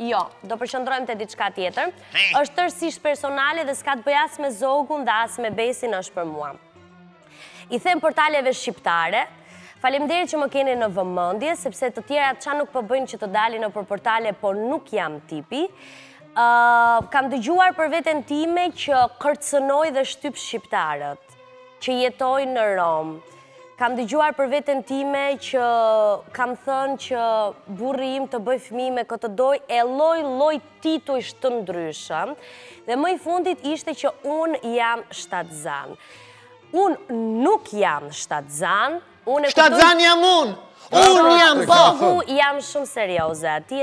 Jo, do përqendrohemi te diçka tjetër. është tërësisht personale dhe s'ka të bëjë as me zogun dhe as me besin është për mua. U them portaleve shqiptare, Faleminderit që më keni në vëmendje, sepse të tjerat ça nuk po bëjnë që të dalin nëpër portale, por nuk jam tipi. Kam dëgjuar për veten time që kërcënoj dhe shtyp shqiptarët. që jetojnë në Romë. Kam dëgjuar për veten time që kam thënë që burri im të bëjë fëmijë me kë të dojë e lloj lloj titujsh të ndryshëm dhe më i fundit ishte që unë jam shtatzan. Unë nuk jam shtatzan, Shtatzan jam unë! Unë jam për! Zogu jam shumë serioze, ti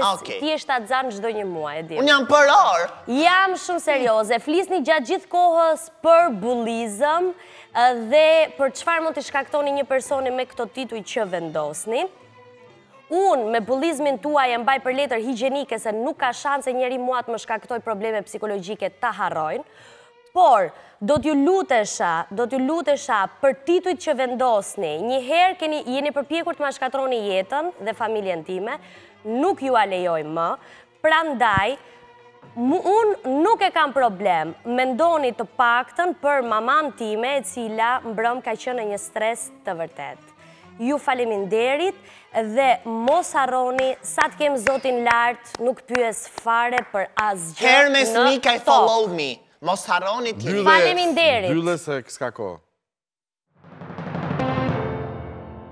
je shtatzan çdo një muaj, e di. Unë jam për orë! Jam shumë serioze, flisni gjatë gjithë kohës për bullizëm dhe për çfarë mund t'i shkaktoni një personi me këto tituj që vendosni. Unë me bullizmin tuaj e mbaj për letër higjienike se nuk ka shanse njeri mua të më shkaktojë probleme psikologjike ta harrojnë. Por, do t'ju lutesha, do t'ju lutesha për titujt që vendosni, një herë jeni përpjekur të ma shkatërroni jetën dhe familjen time, nuk jua lejoj më, prandaj, unë nuk e kam problem, mendoni të paktën për mamanë time e cila mbrëmë ka qenë në një stres të vërtetë. Ju faleminderit dhe mos harroni sa të kem zotin lart nuk pyes fare për asgjë. Hermes Mika i follow me. Mos harroni ti. Faleminderit. Mbylle se s'ka kohë.